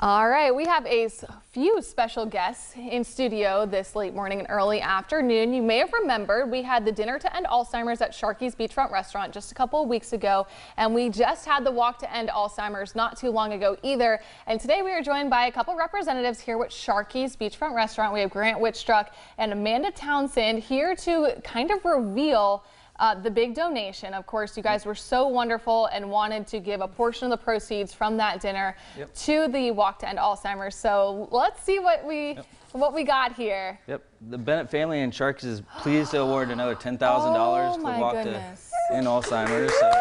All right, we have a few special guests in studio this late morning and early afternoon. You may have remembered we had the dinner to end Alzheimer's at Sharky's Beachfront Restaurant just a couple of weeks ago, and we just had the walk to end Alzheimer's not too long ago either. And today we are joined by a couple representatives here with Sharky's Beachfront Restaurant. We have Grant Wittstruck and Amanda Townsend here to kind of reveal uh, the big donation. Of course, you guys were so wonderful and wanted to give a portion of the proceeds from that dinner yep. to the Walk to End Alzheimer's. So let's see what we yep. what we got here. Yep. The Bennett family and Sharks is pleased to award another $10,000 oh, to Walk goodness. to End Alzheimer's. So,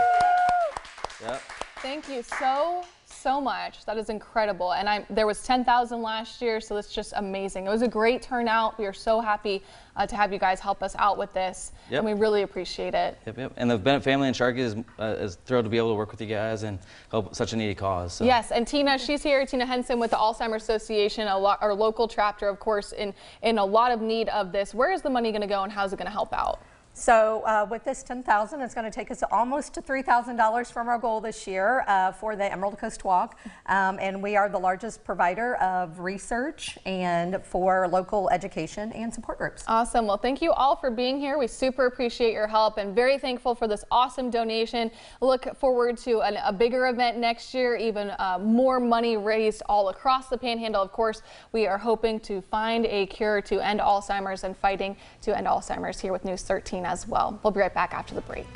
yep. Thank you so so much. That is incredible. And I, there was 10,000 last year, so it's just amazing. It was a great turnout. We are so happy uh, to have you guys help us out with this, yep. and we really appreciate it. Yep, yep. And the Bennett family and Sharky is, uh, is thrilled to be able to work with you guys and help such a needy cause. So. Yes, and Tina, she's here. Tina Henson with the Alzheimer's Association, a our local chapter, of course, in in a lot of need of this. Where is the money going to go, and how's it going to help out? So uh, with this 10,000, it's going to take us almost to $3,000 from our goal this year uh, for the Emerald Coast Walk. Um, and we are the largest provider of research and for local education and support groups. Awesome. Well, thank you all for being here. We super appreciate your help and very thankful for this awesome donation. Look forward to an, a bigger event next year, even uh, more money raised all across the panhandle. Of course, we are hoping to find a cure to end Alzheimer's and fighting to end Alzheimer's here with News 13 as well. We'll be right back after the break.